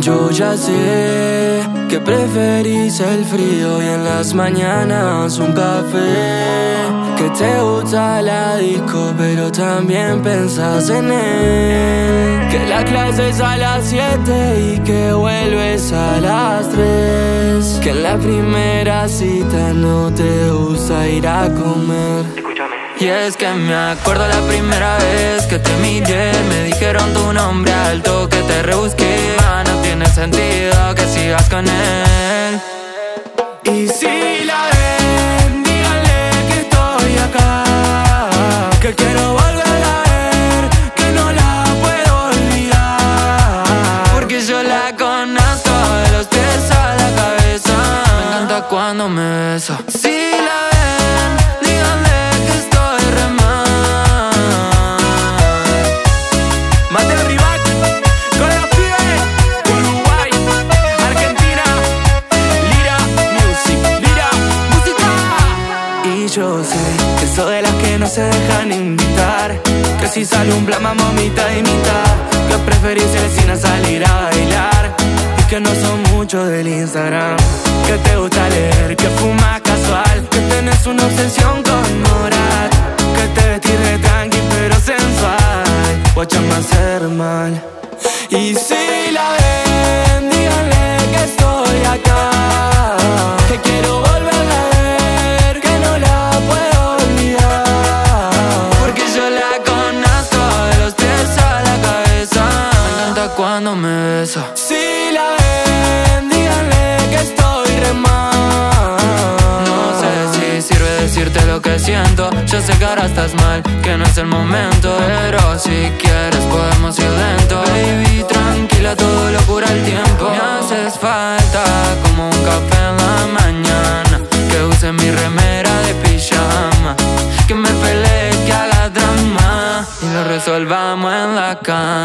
Yo ya sé que preferís el frío y en las mañanas un café. Que te gusta la disco, pero también pensás en él. Que la clase es a las 7 y que vuelves a las 3. Que en la primera cita no te gusta ir a comer. Escúchame. Y es que me acuerdo la primera vez que te miré Me dijeron tu nombre alto que te rebusqué sentido que sigas con él. Y si la ven, díganle que estoy acá Que quiero volver a ver, que no la puedo olvidar. Porque yo la conozco de los pies a la cabeza. Me encanta cuando me besa Soy de las que no se dejan invitar. Que si sale un plan vamos mitad y mitad Que preferís el cine salir a bailar. Y que no son muchos del Instagram Que te gusta leer, que fumas casual Que tenés una obsesión con Morat Que te vestís de tranqui pero sensual Guachame hacer mal. Y si la ven, Si la ven, díganle que estoy re mal. No sé si sirve decirte lo que siento. Yo sé que ahora estás mal, que no es el momento Pero si quieres podemos ir lento. Baby, tranquila, todo lo cura el tiempo. Me haces falta como un café en la mañana. Que use mi remera de pijama. Que me pelee, que haga drama. Y lo resolvamos en la cama